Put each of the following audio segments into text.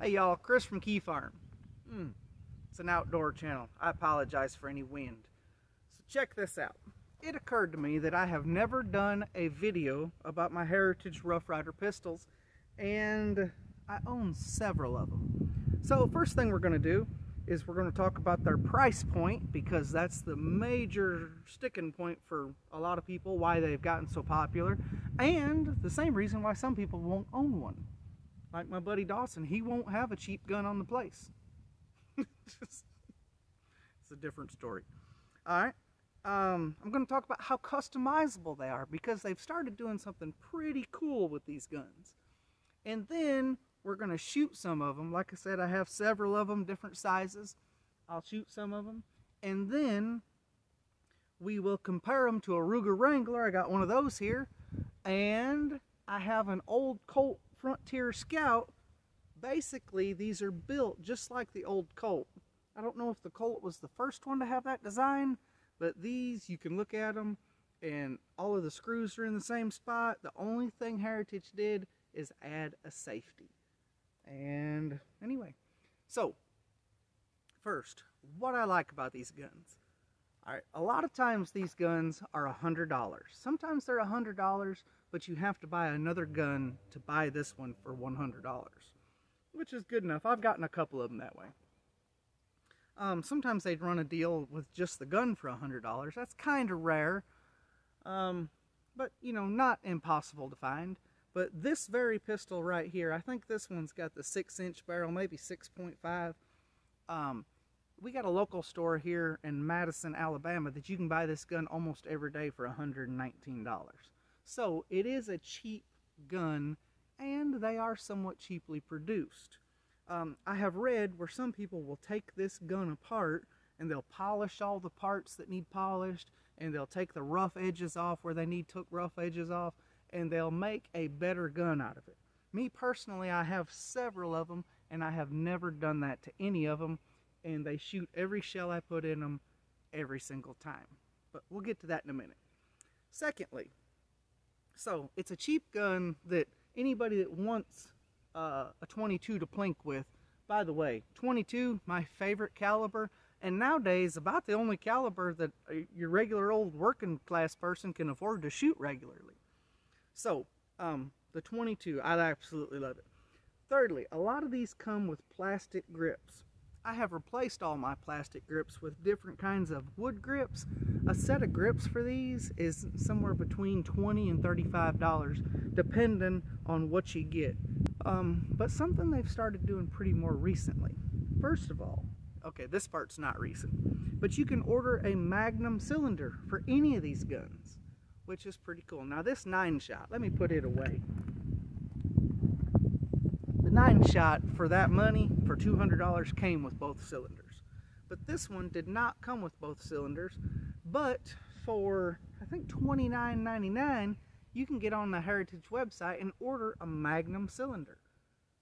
Hey y'all, Chris from Key Farm. Mm, it's an outdoor channel. I apologize for any wind. So check this out. It occurred to me that I have never done a video about my Heritage Rough Rider pistols and I own several of them. So first thing we're going to do is we're going to talk about their price point because that's the major sticking point for a lot of people why they've gotten so popular and the same reason why some people won't own one like my buddy Dawson, he won't have a cheap gun on the place. it's a different story. All right. Um, I'm going to talk about how customizable they are because they've started doing something pretty cool with these guns. And then we're going to shoot some of them. Like I said, I have several of them, different sizes. I'll shoot some of them. And then we will compare them to a Ruger Wrangler. I got one of those here. And I have an old Colt Frontier Scout, basically these are built just like the old Colt. I don't know if the Colt was the first one to have that design, but these, you can look at them and all of the screws are in the same spot. The only thing Heritage did is add a safety. And anyway, so first, what I like about these guns. Right, a lot of times these guns are a $100. Sometimes they're a $100, but you have to buy another gun to buy this one for $100, which is good enough. I've gotten a couple of them that way. Um, sometimes they'd run a deal with just the gun for $100. That's kind of rare, um, but, you know, not impossible to find. But this very pistol right here, I think this one's got the 6-inch barrel, maybe 6.5. Um, we got a local store here in Madison, Alabama that you can buy this gun almost every day for $119. So it is a cheap gun and they are somewhat cheaply produced. Um, I have read where some people will take this gun apart and they'll polish all the parts that need polished and they'll take the rough edges off where they need took rough edges off and they'll make a better gun out of it. Me personally, I have several of them and I have never done that to any of them and they shoot every shell I put in them every single time. But we'll get to that in a minute. Secondly, so it's a cheap gun that anybody that wants uh, a 22 to plink with, by the way, 22, my favorite caliber, and nowadays about the only caliber that your regular old working class person can afford to shoot regularly. So, um, the 22, I absolutely love it. Thirdly, a lot of these come with plastic grips. I have replaced all my plastic grips with different kinds of wood grips. A set of grips for these is somewhere between 20 and $35 depending on what you get. Um, but something they've started doing pretty more recently. First of all, okay, this part's not recent, but you can order a Magnum cylinder for any of these guns, which is pretty cool. Now this nine shot, let me put it away nine shot for that money for $200 came with both cylinders. But this one did not come with both cylinders, but for I think $29.99 you can get on the Heritage website and order a Magnum cylinder.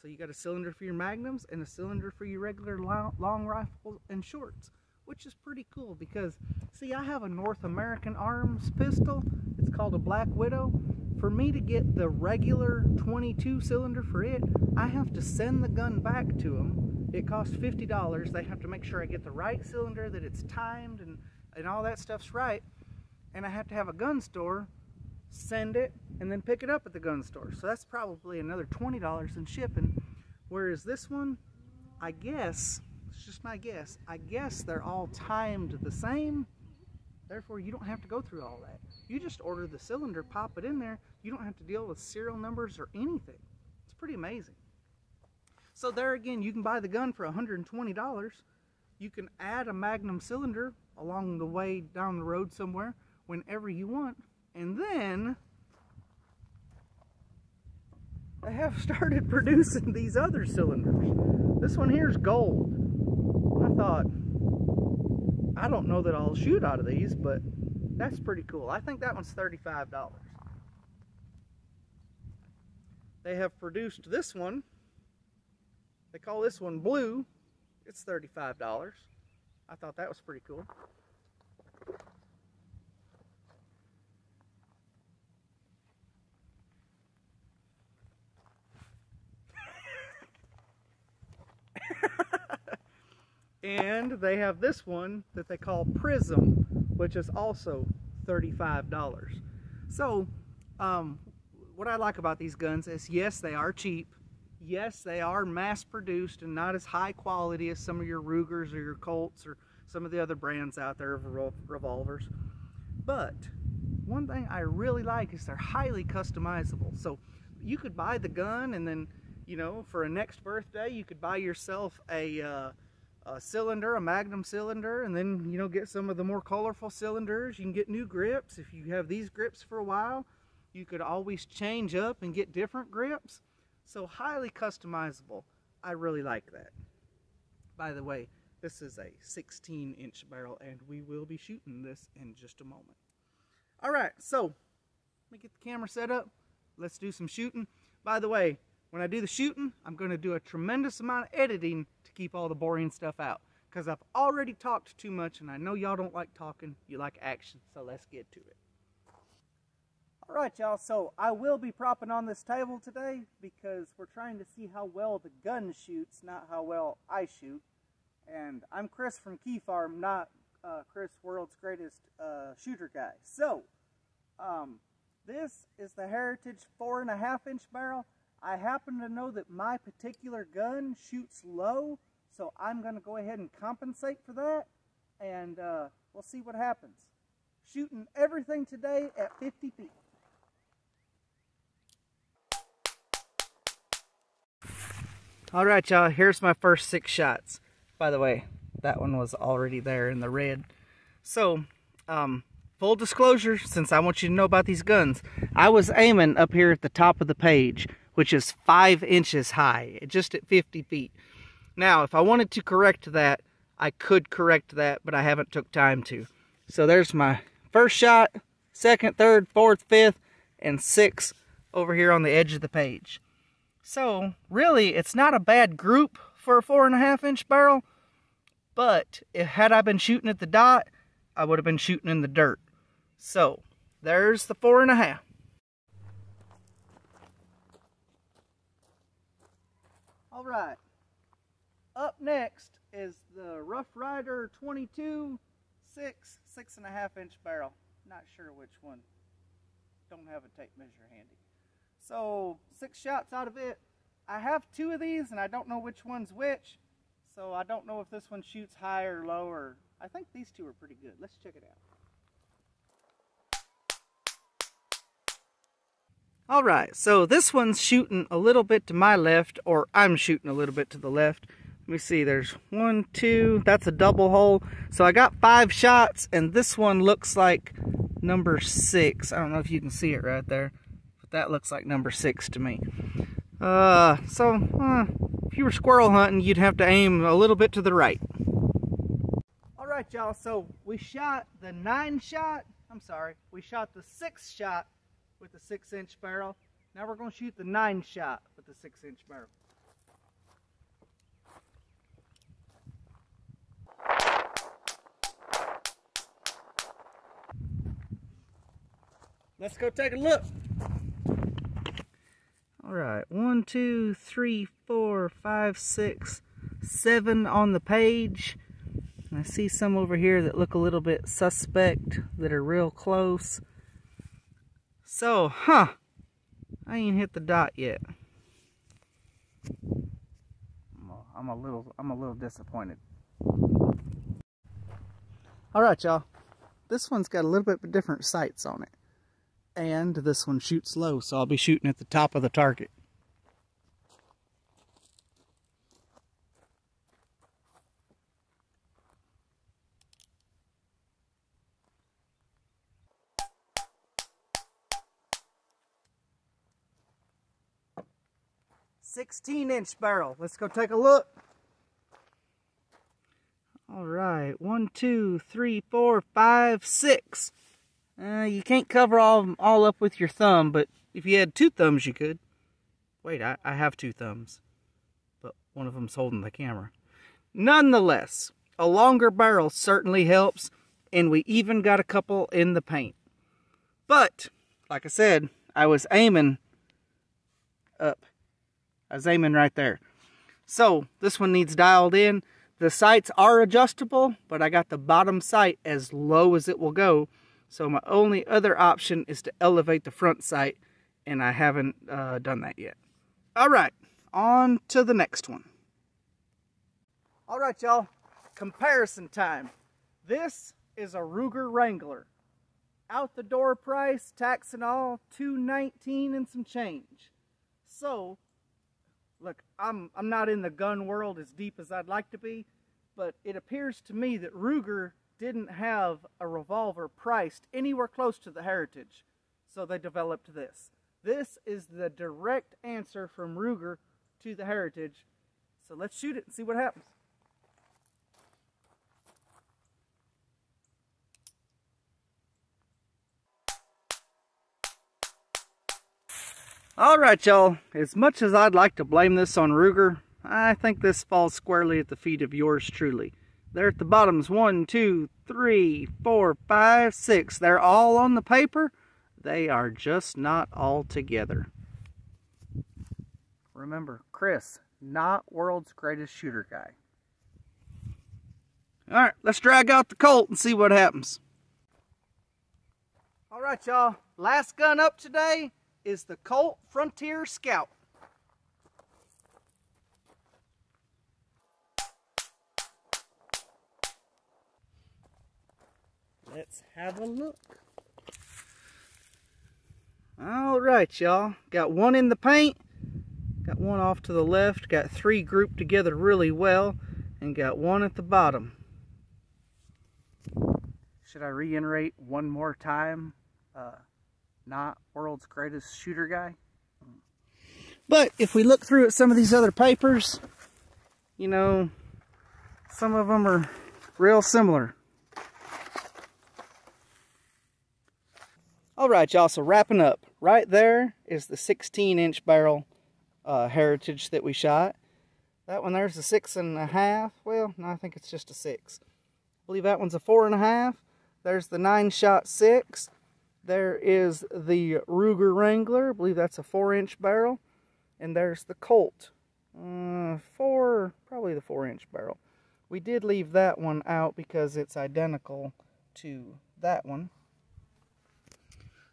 So you got a cylinder for your Magnums and a cylinder for your regular long, long rifles and shorts, which is pretty cool because, see, I have a North American Arms pistol. It's called a Black Widow, for me to get the regular 22 cylinder for it, I have to send the gun back to them. It costs $50. They have to make sure I get the right cylinder, that it's timed and, and all that stuff's right. And I have to have a gun store send it and then pick it up at the gun store. So that's probably another $20 in shipping. Whereas this one, I guess, it's just my guess, I guess they're all timed the same. Therefore, you don't have to go through all that. You just order the cylinder, pop it in there, you don't have to deal with serial numbers or anything. It's pretty amazing. So there again, you can buy the gun for $120. You can add a Magnum cylinder along the way down the road somewhere whenever you want. And then they have started producing these other cylinders. This one here is gold. I thought, I don't know that I'll shoot out of these, but that's pretty cool. I think that one's $35. They have produced this one. They call this one blue. It's $35. I thought that was pretty cool. And they have this one that they call Prism, which is also $35. So, um, what I like about these guns is yes, they are cheap. Yes, they are mass produced and not as high quality as some of your Rugers or your Colts or some of the other brands out there of revolvers. But one thing I really like is they're highly customizable. So you could buy the gun and then, you know, for a next birthday, you could buy yourself a, uh, a cylinder, a magnum cylinder, and then, you know, get some of the more colorful cylinders. You can get new grips. If you have these grips for a while, you could always change up and get different grips. So highly customizable. I really like that. By the way, this is a 16 inch barrel and we will be shooting this in just a moment. All right, so let me get the camera set up. Let's do some shooting. By the way, when I do the shooting, I'm gonna do a tremendous amount of editing keep all the boring stuff out because I've already talked too much and I know y'all don't like talking, you like action, so let's get to it. All right, y'all, so I will be propping on this table today because we're trying to see how well the gun shoots, not how well I shoot. And I'm Chris from Key Farm, not uh, Chris, world's greatest uh, shooter guy. So, um, this is the Heritage four and a half inch barrel. I happen to know that my particular gun shoots low, so I'm going to go ahead and compensate for that, and uh, we'll see what happens. Shooting everything today at 50 feet. All right, y'all, here's my first six shots. By the way, that one was already there in the red. So, um, full disclosure, since I want you to know about these guns, I was aiming up here at the top of the page, which is five inches high, just at 50 feet. Now, if I wanted to correct that, I could correct that, but I haven't took time to. So there's my first shot, second, third, fourth, fifth, and sixth over here on the edge of the page. So really, it's not a bad group for a four and a half inch barrel, but if, had I been shooting at the dot, I would have been shooting in the dirt. So there's the four and a half. All right, up next is the Rough Rider 22 six, six and a half inch barrel. Not sure which one. Don't have a tape measure handy. So six shots out of it. I have two of these and I don't know which one's which. So I don't know if this one shoots high or low or I think these two are pretty good. Let's check it out. All right, so this one's shooting a little bit to my left, or I'm shooting a little bit to the left. Let me see, there's one, two, that's a double hole. So I got five shots, and this one looks like number six. I don't know if you can see it right there but that looks like number six to me. Uh, so, uh, if you were squirrel hunting, you'd have to aim a little bit to the right. All right, y'all, so we shot the nine shot, I'm sorry, we shot the six shot with the six inch barrel. Now we're gonna shoot the nine shot with the six inch barrel. Let's go take a look. All right, one, two, three, four, five, six, seven on the page. And I see some over here that look a little bit suspect, that are real close. So, huh, I ain't hit the dot yet. I'm a little, I'm a little disappointed. All right, y'all. This one's got a little bit different sights on it and this one shoots low, so I'll be shooting at the top of the target. Sixteen inch barrel. Let's go take a look. All right, one, two, three, four, five, six. Uh, you can't cover all them all up with your thumb, but if you had two thumbs, you could. Wait, I, I have two thumbs, but one of them's holding the camera. Nonetheless, a longer barrel certainly helps, and we even got a couple in the paint. But, like I said, I was aiming up. Was aiming right there. So, this one needs dialed in. the sights are adjustable, but I got the bottom sight as low as it will go. So my only other option is to elevate the front sight, and I haven't uh, done that yet. All right, on to the next one. All right, y'all, comparison time. This is a Ruger Wrangler. Out the door price, tax and all, 219 and some change. So, look, I'm I'm not in the gun world as deep as I'd like to be, but it appears to me that Ruger didn't have a revolver priced anywhere close to the Heritage. So they developed this. This is the direct answer from Ruger to the Heritage. So let's shoot it and see what happens. Alright y'all, as much as I'd like to blame this on Ruger, I think this falls squarely at the feet of yours truly. There at the bottoms, one, two, three, four, five, six. They're all on the paper. They are just not all together. Remember, Chris, not world's greatest shooter guy. All right, let's drag out the Colt and see what happens. All right, y'all. Last gun up today is the Colt Frontier Scout. Let's have a look. All right, y'all. Got one in the paint. Got one off to the left. Got three grouped together really well. And got one at the bottom. Should I reiterate one more time? Uh, not world's greatest shooter guy. But if we look through at some of these other papers, you know, some of them are real similar. All right, y'all, so wrapping up. Right there is the 16 inch barrel uh, Heritage that we shot. That one there's a six and a half. Well, no, I think it's just a six. I believe that one's a four and a half. There's the nine shot six. There is the Ruger Wrangler. I believe that's a four inch barrel. And there's the Colt. Uh, four, probably the four inch barrel. We did leave that one out because it's identical to that one.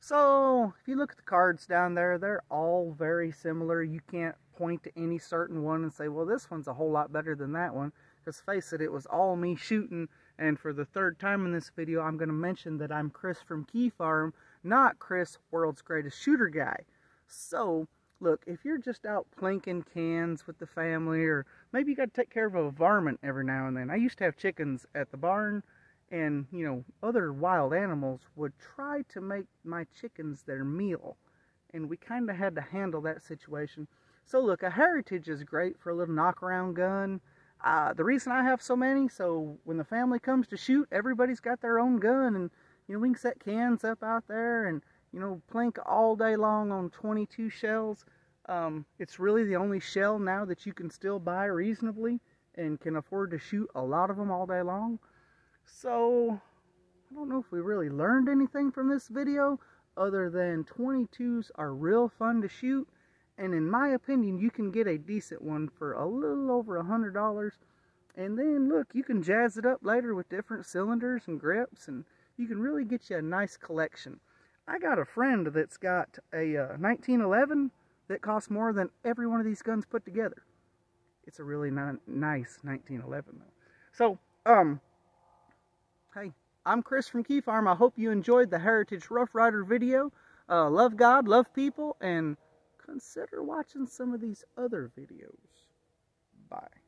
So, if you look at the cards down there, they're all very similar. You can't point to any certain one and say, well, this one's a whole lot better than that one. Because face it, it was all me shooting and for the third time in this video, I'm going to mention that I'm Chris from Key Farm, not Chris, world's greatest shooter guy. So, look, if you're just out plinking cans with the family, or maybe you got to take care of a varmint every now and then. I used to have chickens at the barn, and, you know, other wild animals would try to make my chickens their meal. And we kind of had to handle that situation. So, look, a Heritage is great for a little knockaround gun. Uh, the reason I have so many, so when the family comes to shoot, everybody's got their own gun, and you know we can set cans up out there, and you know plink all day long on 22 shells. Um, it's really the only shell now that you can still buy reasonably and can afford to shoot a lot of them all day long. So I don't know if we really learned anything from this video other than 22s are real fun to shoot and in my opinion, you can get a decent one for a little over a hundred dollars. And then look, you can jazz it up later with different cylinders and grips, and you can really get you a nice collection. I got a friend that's got a uh, 1911 that costs more than every one of these guns put together. It's a really nice 1911 though. So, um, hey, I'm Chris from Key Farm. I hope you enjoyed the Heritage Rough Rider video. Uh, love God, love people, and consider watching some of these other videos. Bye.